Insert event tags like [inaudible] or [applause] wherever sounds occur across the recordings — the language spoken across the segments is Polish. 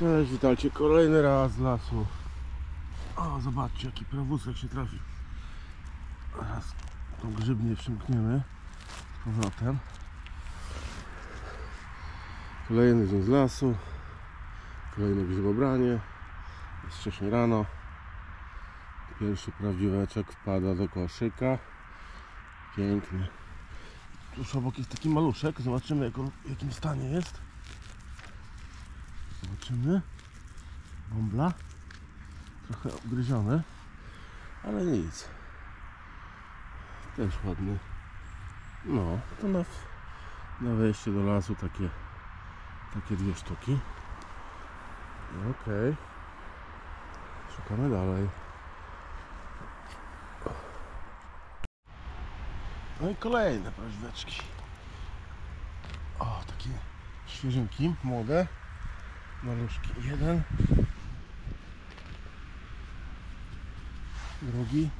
Cześć, witajcie kolejny raz z lasu. O, zobaczcie jaki prawózek się trafił. Teraz tą grzybnię przymkniemy z powrotem. Kolejny dzień z lasu. Kolejne grzybobranie. Jest wcześniej rano. Pierwszy prawdziweczek wpada do koszyka. Piękny. Tuż obok jest taki maluszek. Zobaczymy jak on, w jakim stanie jest. Zobaczymy. Bąbla. Trochę obgryziony. Ale nic. Też ładny. No, to na, na wejście do lasu takie, takie dwie sztuki. Okej. Szukamy dalej. No i kolejne prawdziweczki. O, takie świeżynki, młode. Maluszki. Jeden. Drugi.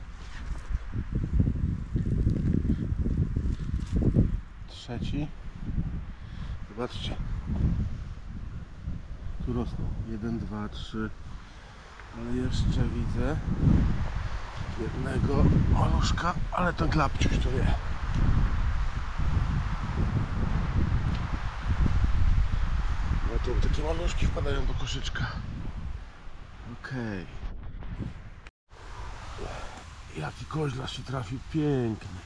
Trzeci. Zobaczcie. Tu rosną. Jeden, dwa, trzy. Ale jeszcze widzę jednego maluszka, ale to glapciuś to nie. Tu takie maluszki wpadają do koszyczka. Okej. Jaki koźlarz się trafił piękny.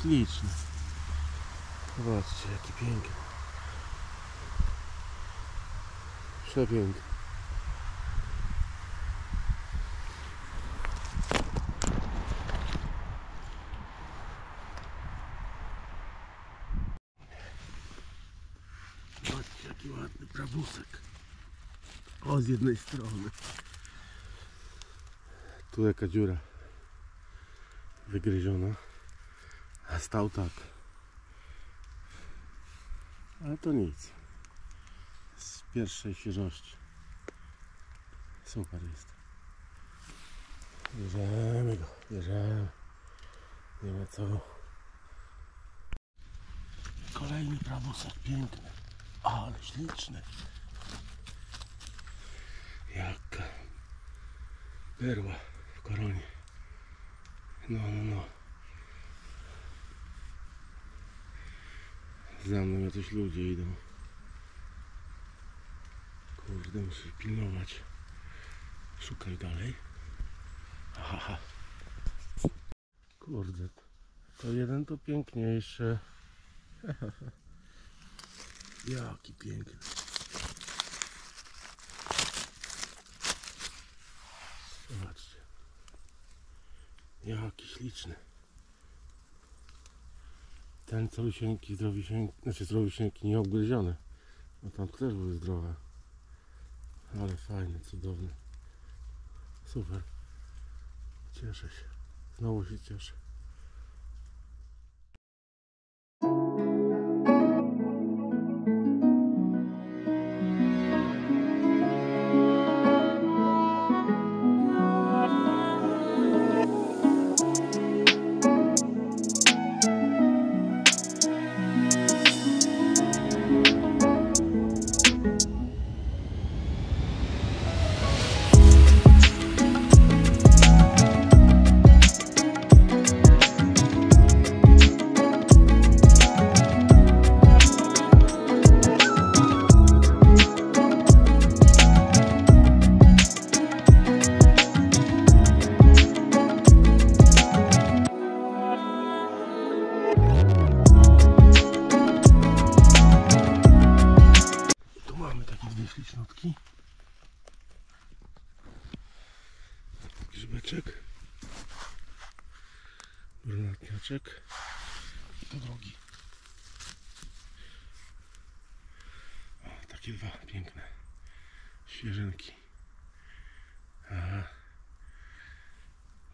Śliczny. Zobaczcie, jaki piękny. Przepiękny. Zobaczcie, jaki ładny prawusek. O, z jednej strony. Tu jaka dziura. Wygryziona. A stał tak. Ale to nic. Z pierwszej świeżości. Super jest. Bierzemy go, bierzemy. Nie ma co. Kolejny prawusek, piękny. Ale śliczny. Jaka perła w koronie. No, no, no. Za mną jacyś ludzie idą. Kurde, muszę pilnować. Szukaj dalej. Aha. Kurde, to jeden to piękniejszy. [laughs] Jaki piękny. Zobaczcie. Jaki śliczny. Ten calusieńki, zdrowisieńki, znaczy zdrowisieńki nieobgryziony. No tam też były zdrowe. Ale fajny, cudowny. Super. Cieszę się. Znowu się cieszę.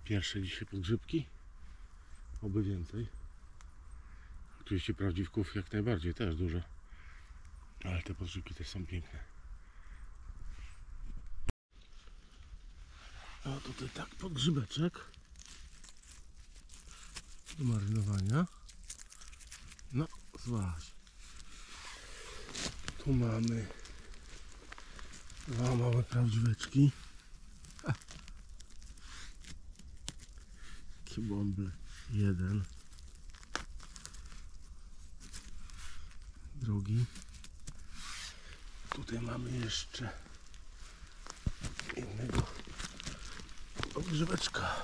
Pierwsze dzisiaj podgrzybki. Oby więcej. Oczywiście prawdziwków jak najbardziej, też dużo. Ale te podrzutki też są piękne. A tutaj tak podgrzybeczek do marynowania. No, zobacz. Tu mamy dwa małe prawdziweczki. Taki bąble. Jeden. Drugi. Tutaj mamy jeszcze jednego ogrzeweczka.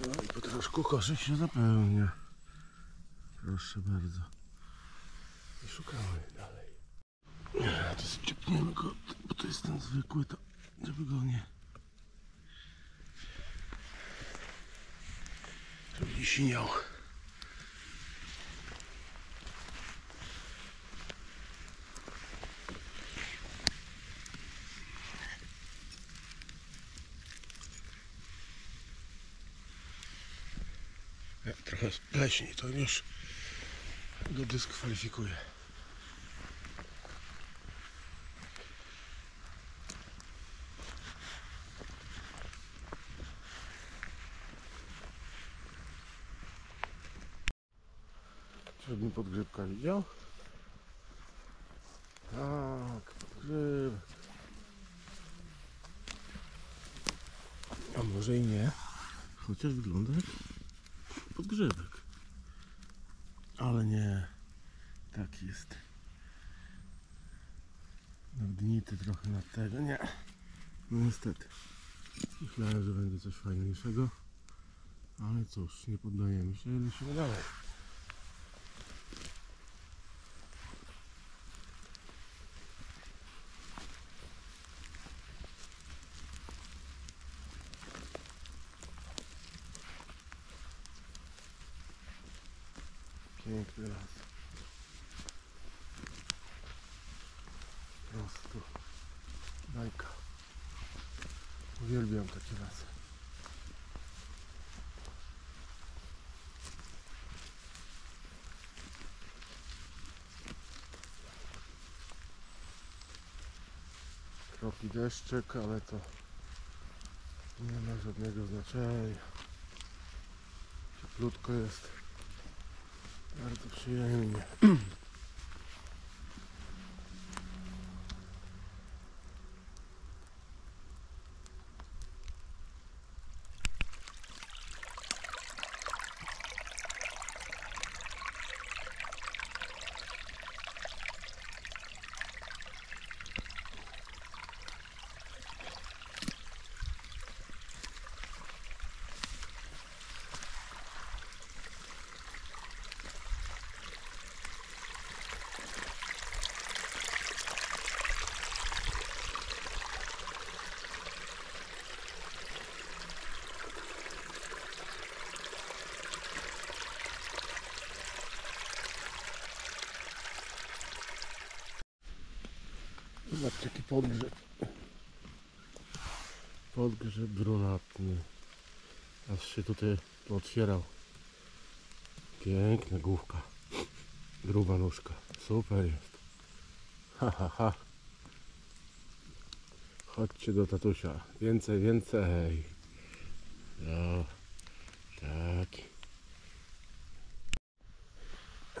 No po troszku koszyk się zapełnia. Proszę bardzo. Szukamy dalej. To ściepniemy go, bo to jest ten zwykły, to żeby go nie... Żeby nie siniał. Trochę leśni, to już go dyskwalifikuje. Żeby podgrzybka widział? Tak, podgrzybek. A może i nie? Chociaż wygląda jak podgrzewek. Ale nie. Tak jest. Nagniety trochę na tego. Nie. No niestety. Myślałem, że będzie coś fajniejszego. Ale cóż, nie poddajemy się i lecimy dalej. Piękny las. Po prostu bajka. Uwielbiam takie lasy. Kropi deszczyk, ale to nie ma żadnego znaczenia. Cieplutko jest. Bardzo przyjemnie. [clears throat] Zobaczcie jaki podgrzeb. Podgrzeb brunatny. Aż się tutaj otwierał. Piękna główka. Gruba nóżka. Super jest. Ha, ha, ha. Chodźcie do tatusia. Więcej, więcej. No, taki.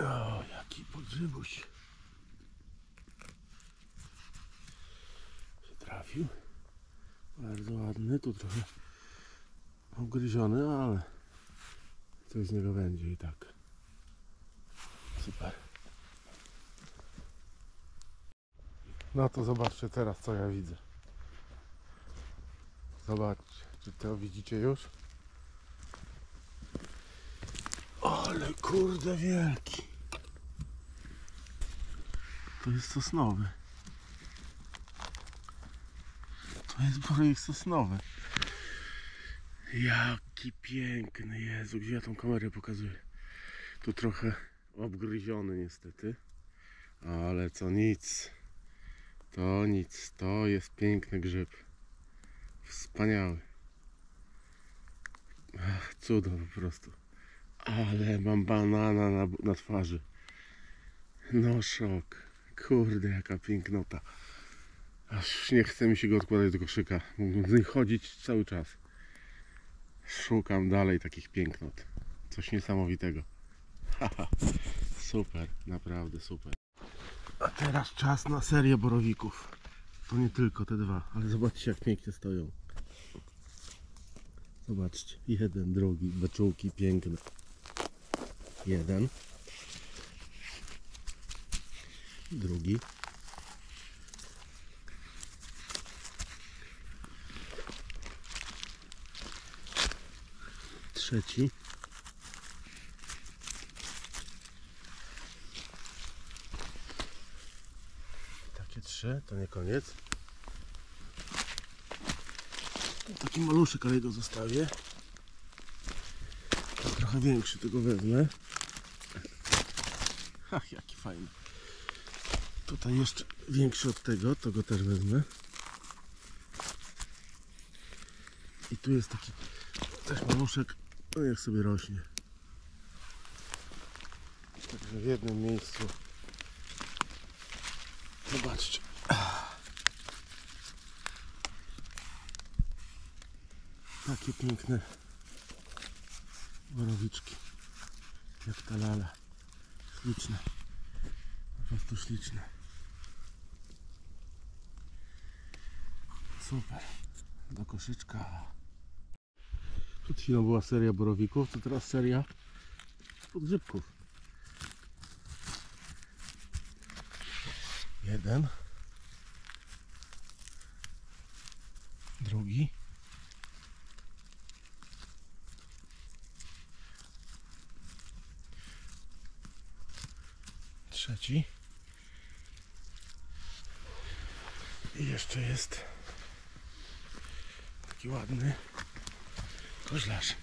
O, jaki podgrzebuś. się trafił. Bardzo ładny, tu trochę ugryziony, ale coś z niego będzie i tak. Super. No to zobaczcie teraz co ja widzę. Zobaczcie, czy to widzicie już? Ale kurde wielki. To jest sosnowy. To jest projekt sosnowy. Jaki piękny, Jezu, gdzie ja tą kamerę pokazuję? Tu trochę obgryziony niestety, ale co nic, to nic, to jest piękny grzyb. Wspaniały. Ach, cudo po prostu. Ale mam banana na, na twarzy. No szok. Kurde, jaka pięknota. Aż nie chce mi się go odkładać do koszyka. Mógłbym z nim chodzić cały czas. Szukam dalej takich pięknot. Coś niesamowitego. Haha, super, naprawdę super. A teraz czas na serię borowików. To nie tylko te dwa, ale zobaczcie jak pięknie stoją. Zobaczcie, jeden, drugi, beczułki piękne. Jeden. Drugi. Trzeci. Takie trzy, to nie koniec. Taki maluszek, ale go zostawię. Trochę większy, tego wezmę. Ach, jaki fajny. Tutaj jeszcze większy od tego, to go też wezmę. I tu jest taki też maluszek, no niech sobie rośnie. Także w jednym miejscu. Zobaczcie. Takie piękne borowiczki. Jak ta lala. Śliczne. Po prostu śliczne. Super. Do koszyczka. Przed chwilą była seria borowików, to teraz seria podgrzybków. Jeden. Drugi. Trzeci. I jeszcze jest taki ładny koźlarz.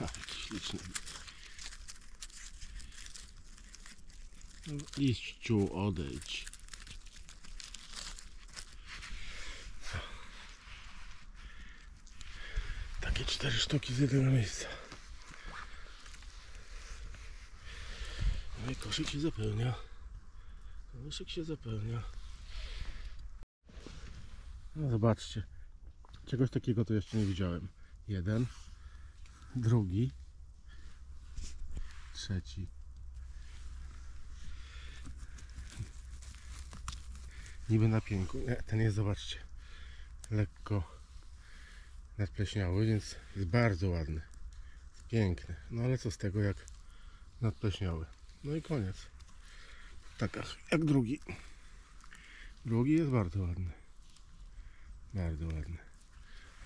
A, jaki śliczny. Liściu, odejdź. Takie cztery sztuki z jednego miejsca. No i koszyk się zapełnia. Koszyk się zapełnia. No zobaczcie. Czegoś takiego to jeszcze nie widziałem. Jeden, drugi, trzeci. Niby na pięku. Nie, ten jest, zobaczcie, lekko nadpleśniały, więc jest bardzo ładny. Piękny. No ale co z tego, jak nadpleśniały. No i koniec. Tak jak drugi. Drugi jest bardzo ładny. Bardzo ładny.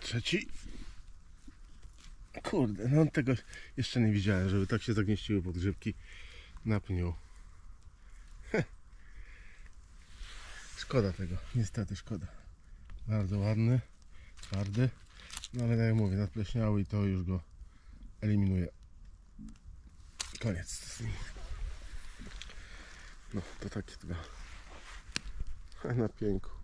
Trzeci. Kurde, no tego jeszcze nie widziałem, żeby tak się zagnieściły podgrzybki na pniu. Heh. Szkoda tego, niestety szkoda. Bardzo ładny, twardy, no ale tak jak mówię, nadpleśniały i to już go eliminuje. Koniec z nim. No, to takie dwa. Na pięku.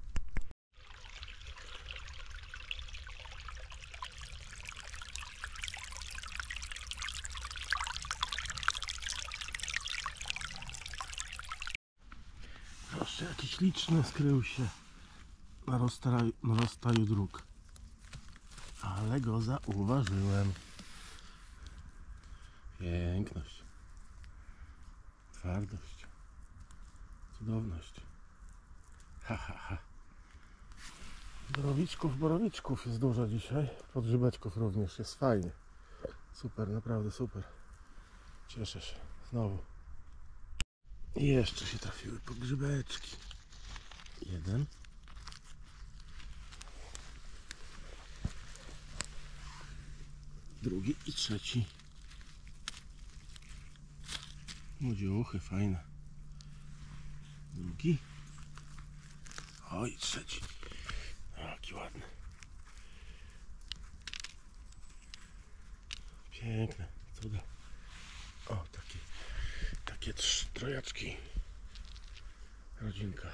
Proszę, jaki śliczny skrył się na rozstaju, na rozstaju dróg. Ale go zauważyłem. Piękność. Twardość. Cudowność. Ha, ha, ha. Borowiczków, borowiczków jest dużo dzisiaj. Podgrzybeczków również jest fajnie. Super, naprawdę super. Cieszę się. Znowu. I jeszcze się trafiły podgrzybeczki. Jeden. Drugi i trzeci. Młodziuchy, fajne. Drugi. Oj, trzeci. Jaki ładny. Piękne, cuda. Takie, trojaczki. Rodzinka.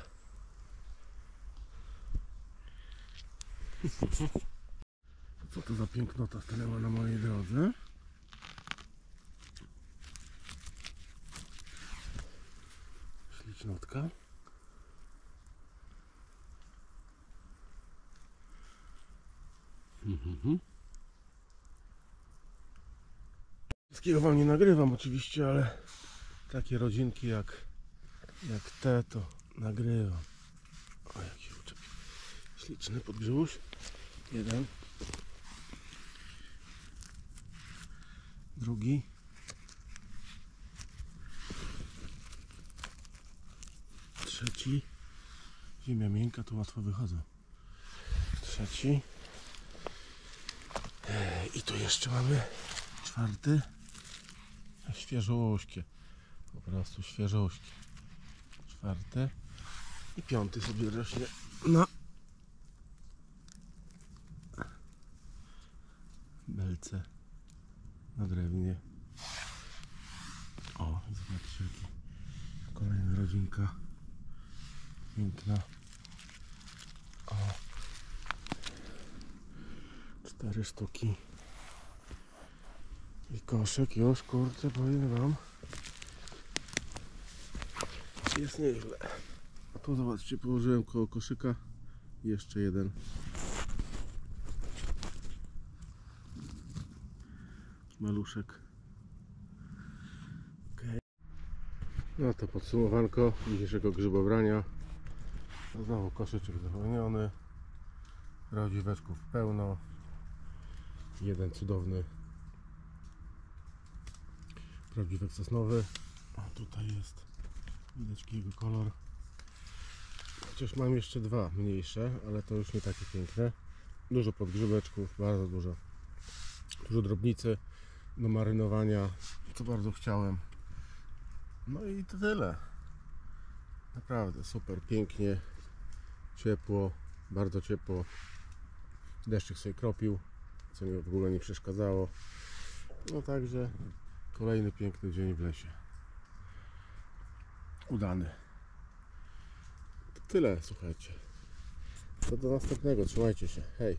Co to za pięknota stanęła na mojej drodze? Ślicznotka. Mhm. Wszystkiego wam nie nagrywam oczywiście, ale takie rodzinki jak, jak te to nagrywam. O jak się uczepił. Śliczny podgrzyłuś. Jeden. Drugi. Trzeci. Ziemia miękka, to łatwo wychodzą. Trzeci. I tu jeszcze mamy czwarty. Świeżołośkie. Po prostu świeżośkie. Czwarte. I piąty sobie rośnie na belce na drewnie. O, zobaczcie jaki kolejna rodzinka. Piękna. O. Cztery sztuki. I koszyk już, kurczę, powiem wam. Jest nieźle. A tu zobaczcie, położyłem koło koszyka jeszcze jeden. Maluszek. Okay. No to podsumowanko dzisiejszego grzybobrania. Znowu koszyczek zapełniony. Prawdziweczków pełno. Jeden cudowny prawdziwek sosnowy. A tutaj jest. Widać jego kolor. Chociaż mam jeszcze dwa mniejsze, ale to już nie takie piękne. Dużo podgrzybeczków, bardzo dużo. Dużo drobnicy do marynowania, co bardzo chciałem. No i to tyle. Naprawdę super, pięknie, ciepło, bardzo ciepło. Deszczyk sobie kropił, co mi w ogóle nie przeszkadzało. No także kolejny piękny dzień w lesie. Udany. Tyle, słuchajcie. To do następnego, trzymajcie się. Hej.